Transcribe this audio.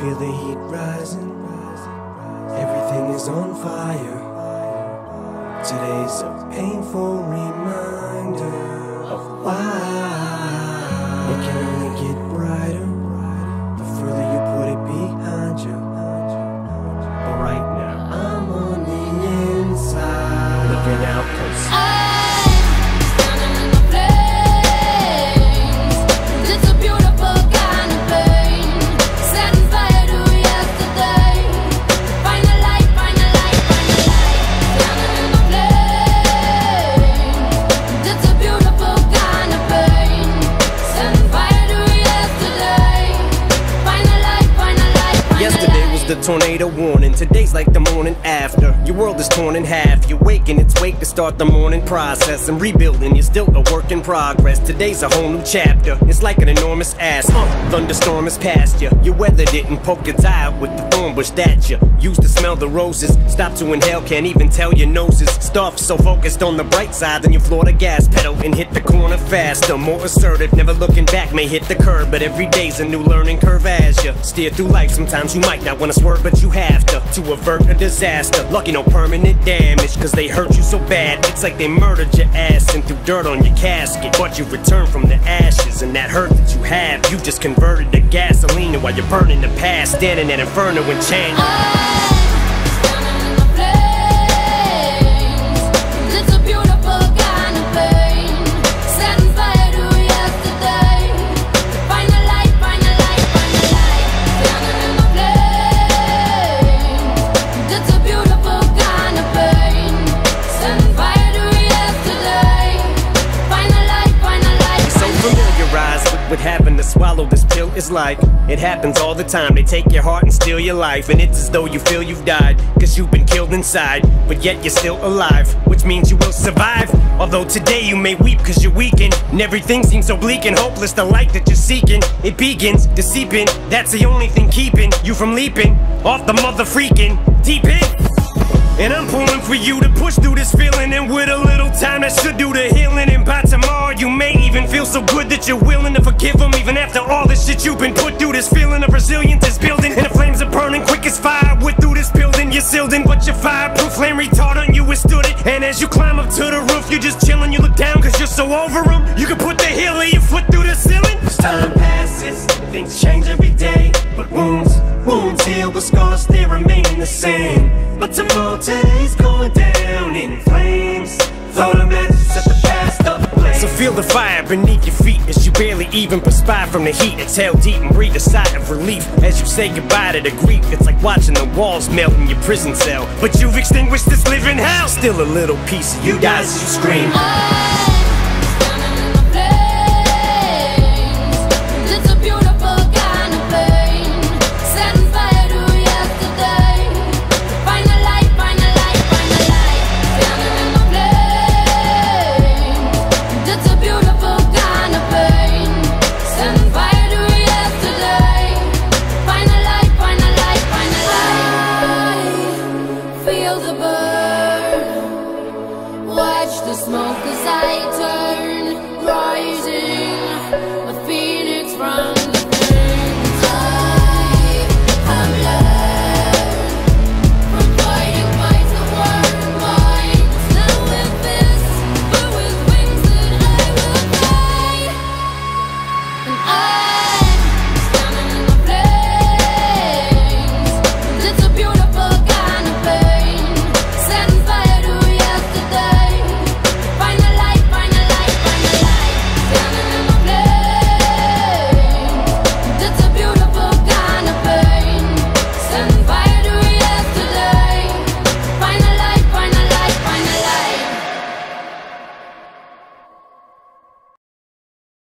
feel the heat rising. Everything is on fire. Today's a painful reminder of why the tornado warning. Today's like the morning after. Your world is torn in half. You're waking its wake to start the morning process and rebuilding. You're still a work in progress. Today's a whole new chapter. It's like an enormous ass. Uh, thunderstorm is past you. Your weather didn't poke its eye with the thorn bush that you used to smell the roses. Stop to inhale, can't even tell your noses. Stuff so focused on the bright side, then you floor the gas pedal and hit the corner faster. More assertive, never looking back, may hit the curb. But every day's a new learning curve as you steer through life. Sometimes you might not wanna swerve, but you have to to avert a disaster. Lucky no permanent damage, cause they hurt you so bad. It's like they murdered your ass and threw dirt on your casket. But you return from the ashes, and that hurt that you have, you just converted to gasoline while you're burning the past, standing at inferno and change. With, having to swallow this pill. is like it happens all the time. They take your heart and steal your life, and it's as though you feel you've died, cause you've been killed inside, but yet you're still alive, which means you will survive. Although today you may weep cause you're weakened, and everything seems so bleak and hopeless. The light that you're seeking, it begins to seep in. That's the only thing keeping you from leaping off the mother freaking deep end. And I'm pulling for you to push through this feeling And with a little time that should do the healing And by tomorrow you may even feel so good that you're willing to forgive them Even after all this shit you've been put through. This feeling of resilience is building And the flames are burning quick as fire. With through this building you're sealed in But your fireproof. Flame retardant you withstood it And as you climb up to the roof you're just chilling You look down cause you're so over them You can put the heel of your foot through the ceiling. As time passes, things change every day. But wounds, wounds heal, but scars they remain the same. But tomorrow today's going down in flames. Throw the matches at the past ablaze. So feel the fire beneath your feet as you barely even perspire from the heat. Exhale deep and breathe a sigh of relief as you say goodbye to the grief. It's like watching the walls melt in your prison cell, but you've extinguished this living hell. Still a little piece of you dies as you scream. Oh. smoke cause I